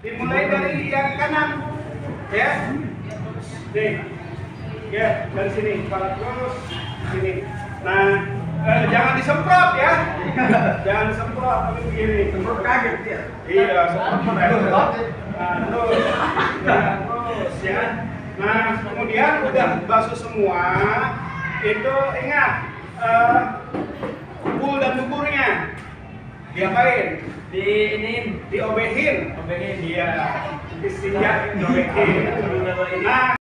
Dimulai dari yang kanan, ya. Nih, ya dari sini, kepala terus sini. Nah, eh, jangan disemprot ya, jangan disemprot tapi begini. Semprot kaget dia. Iya, semprot Nah, terus, nah, terus ya. Nah, kemudian udah basuh semua, itu ingat diapain? Di ini Diobehin. Obehin. Iya, istinja diobehin. Nah,